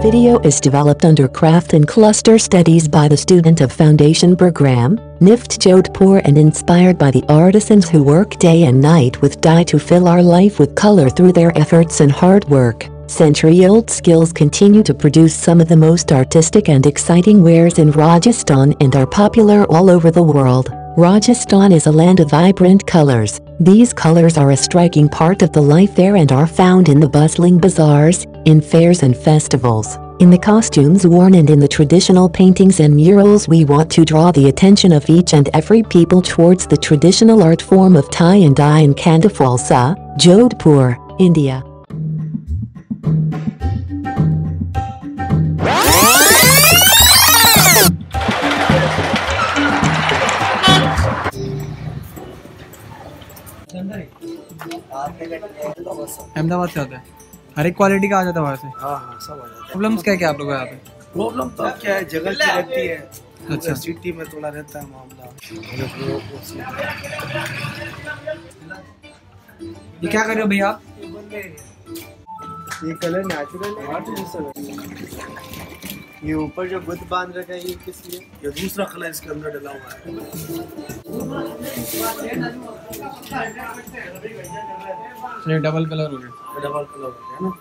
video is developed under craft and cluster studies by the student of Foundation program, NIFT Jodhpur and inspired by the artisans who work day and night with dye to fill our life with color through their efforts and hard work. Century-old skills continue to produce some of the most artistic and exciting wares in Rajasthan and are popular all over the world. Rajasthan is a land of vibrant colors. These colors are a striking part of the life there and are found in the bustling bazaars, in fairs and festivals. In the costumes worn and in the traditional paintings and murals we want to draw the attention of each and every people towards the traditional art form of tie and dye in Kandapalsa, Jodhpur, India. Ahmedabad से आता है। हर एक quality का आ जाता है वहाँ से। हाँ हाँ सब आ जाता है। प्रॉब्लम्स क्या क्या आप लोग यहाँ पे? प्रॉब्लम तो क्या है जगह की रहती है। अच्छा। सिटी में थोड़ा रहता है मामला। ये क्या कर रहे हो भैया आप? ये कलर नेचुरल है। ये ऊपर जो बुद्ध बाँध रखा है ये किस लिए? ये दूसरा कलर इसके अंदर डला हुआ है। ये डबल कलर हो गया। डबल कलर है ना।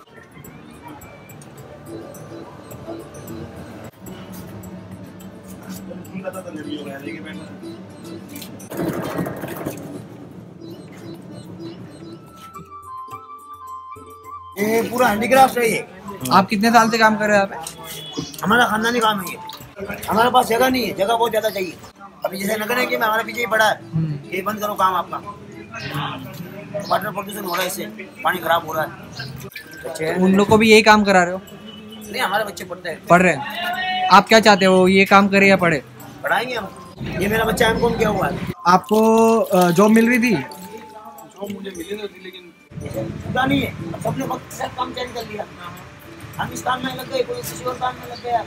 ये पूरा हैंडीक्राफ्ट है ये। आप कितने साल से काम कर रहे हैं यहाँ पे? हमारा खानदानी काम है ये। हमारे पास जगह नहीं है जगह बहुत ज़्यादा चाहिए। अभी जैसे नगर है कि मैं हमारे पीछे ही पड़ा है ये बंद करो काम आपका। वाटर प्रदूषण हो रहा है इससे पानी खराब हो रहा है। बच्चे उन लोग को भी यही काम करा रहे हो? नहीं हमारे बच्चे पढ़ते हैं। पढ़ रहे हैं। आप क्या चाहते हो ये काम करे या पढ़े? पढ़ाएँगे हम। ये मेरा बच्चा एम कॉम किया हुआ है। आपको जॉब मिल रही थी? पूरा नहीं थी लेकिन नहीं है। सबने वक्त काम चेंज कर लिया। हम इस काम में लग गए कोई किसी और काम में लग गया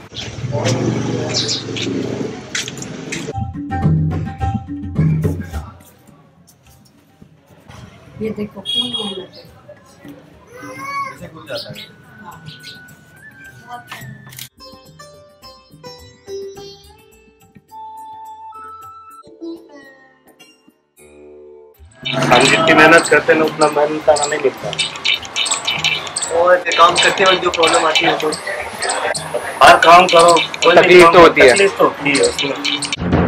ये देखो फूल मेहनत है हम जितनी मेहनत करते हैं उतना मेहनत का नहीं मिलता और काम करते वक्त जो प्रॉब्लम आती है तो हर काम करो भी तकलीफ़ तो होती है।